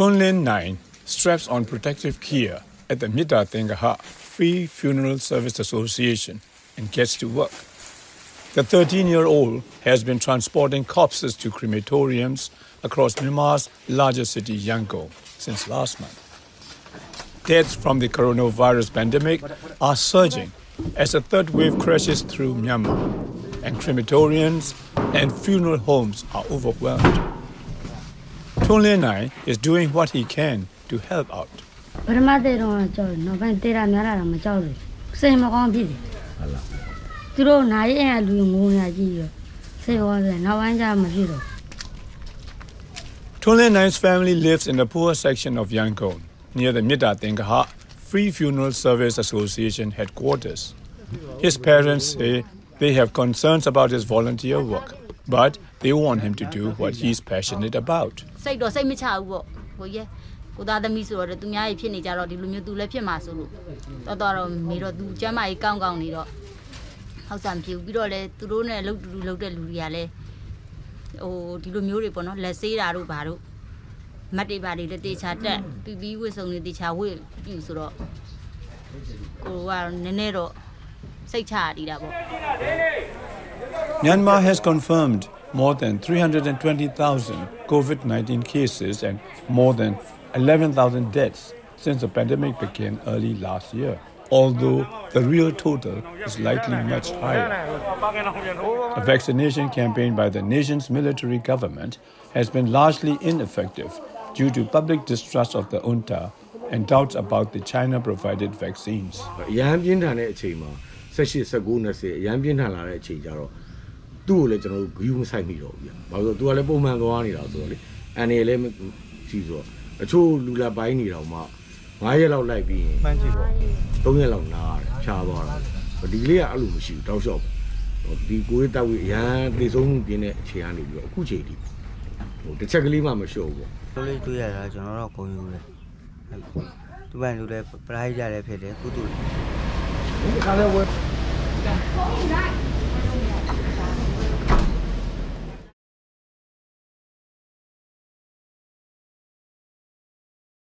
Tun Lin Naing straps on protective gear at the Mita Tengaha Free Funeral Service Association and gets to work. The 13 year old has been transporting corpses to crematoriums across Myanmar's largest city, Yangon, since last month. Deaths from the coronavirus pandemic are surging as a third wave crashes through Myanmar, and crematoriums and funeral homes are overwhelmed. Tun Lin Naing is doing what he can to help out. ပထမတဲ့တော့ကြောက်တယ်နောက်ပိုင်းတေးတာနားတာမကြောက်ဘူးစိတ်မကောင်းဖြစ်တယ်ဟုတ်လားသူတို့နားရဲအလူငိုနေကြည့်ရစိတ်ကောင်းတယ်နောက်ပိုင်းကျမဖြစ်တော့ Tun Lin Naing's family lives in the poor section of Yangon near the Mitta Tengaha Free Funeral Service Association headquarters. His parents say they have concerns about his volunteer work, but they want him to do what he's passionate about. စိတ်တော့စိတ်မချဘူးပေါ့ကိုကြီးကိုသားသမီးဆိုတော့သူများကြီးဖြစ်နေကြတော့ဒီလိုမျိုးသူလည်းဖြစ်မှာဆိုလို့တော်တော်တော့မေတော့သူကျမ်းမာကြီးကောင်းကောင်းနေတော့ဟောက်ဆံဖြစ်ဘူးပြီးတော့လဲသူတို့နဲ့လှုပ်တူတူလှုပ်တဲ့လူတွေကလည်းဟိုဒီလိုမျိုးတွေပေါ့နော်လက်ဆေးတာတို့ဘာတို့မတ်တွေပါတွေလည်းတေချာတက်ပြီးပြီးဝစ်စုံတွေတေချာဝစ်ပြူဆိုတော့ကိုကနည်းနည်းတော့စိတ်ချရတီးတာပေါ့ Myanmar has confirmed more than 320,000 COVID 19 cases and more than 11,000 deaths since the pandemic began early last year, although the real total is likely much higher. The vaccination campaign by the nation's military government has been largely ineffective due to public distrust of the junta and doubts about the China provided vaccines. သူ့ကိုလည်းကျွန်တော်တို့ဂယူးမဆိုင်မိတော့ဘူးဗျ။ဘာလို့လဲဆိုတော့ तू ကလည်းပုံမှန်သွားနေတာဆိုတော့လေအန်ရလည်းကြည့်ဆိုတော့အချို့လူလာပိုင်းနေတော့မှ9ရက်လောက်လိုက်ပြီးရင်မှန်းကြည့်ပေါ့3ရက်လောက်နားတယ်ခြားသွားတာဒီကလေးကအဲ့လိုမရှိဘူးတောက်လျှောက်ဒီကိုယ်တောက်ပြီးအရန်သေဆုံးမှုပြင်းတဲ့အချိန်ကနေပြီးတော့အခုချိန်ထိဟိုတစ်ချက်ကလေးမှမလျှော့ဘူးပေါ့လို့လေးတွေ့ရတာကျွန်တော်တော့ဂုဏ်ယူတယ်ဟုတ်သူ့ဘန်လူလည်းပရိုက်ကြလည်းဖြစ်တယ်ကုတူ